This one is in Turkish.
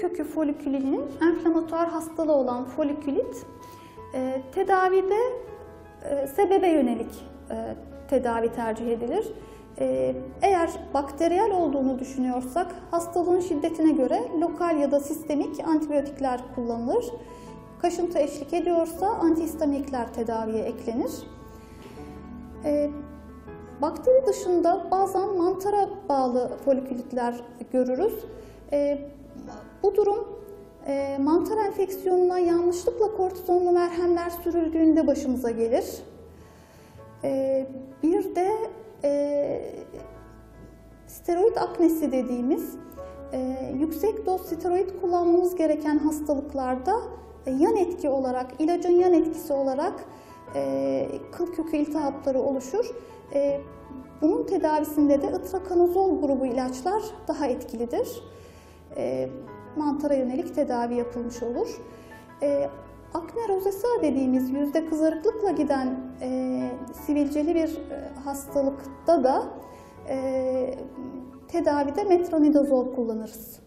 kökü folikülünün enflamatuar hastalığı olan folikülit e, tedavide e, sebebe yönelik e, tedavi tercih edilir. E, eğer bakteriyel olduğunu düşünüyorsak hastalığın şiddetine göre lokal ya da sistemik antibiyotikler kullanılır. Kaşıntı eşlik ediyorsa antihistaminikler tedaviye eklenir. E, bakteri dışında bazen mantara bağlı folikülitler görürüz. E, bu durum e, mantar enfeksiyonuna yanlışlıkla kortizonlu merhemler sürüldüğünde başımıza gelir. E, bir de e, steroid aknesi dediğimiz e, yüksek doz steroid kullanmamız gereken hastalıklarda e, yan etki olarak, ilacın yan etkisi olarak e, kıl kökü iltihapları oluşur. E, bunun tedavisinde de itrakanozol grubu ilaçlar daha etkilidir. E, mantara yönelik tedavi yapılmış olur. E, akne rozesea dediğimiz yüzde kızarıklıkla giden e, sivilceli bir e, hastalıkta da e, tedavide metronidazol kullanırız.